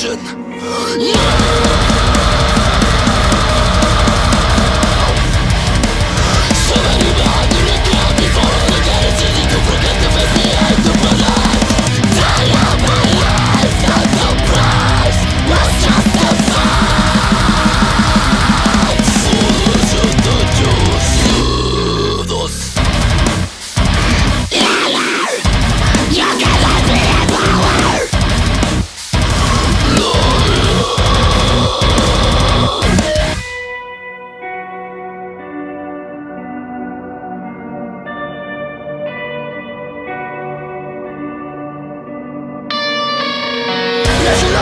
Yeah. No!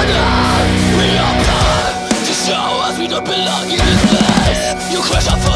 We are gone to show us we don't belong in this place. You crush our foot.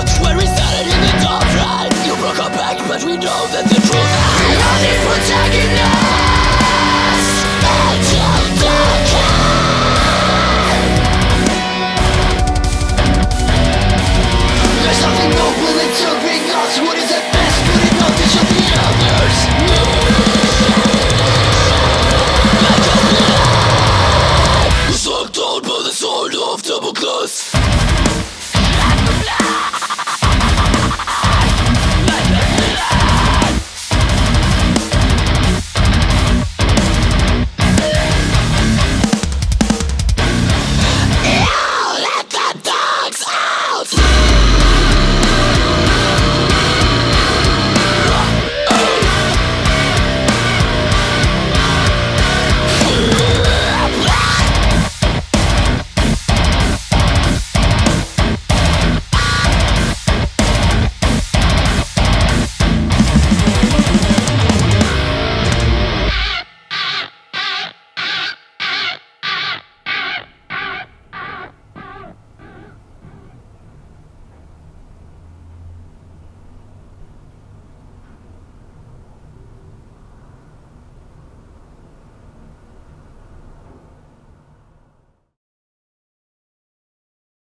Adios!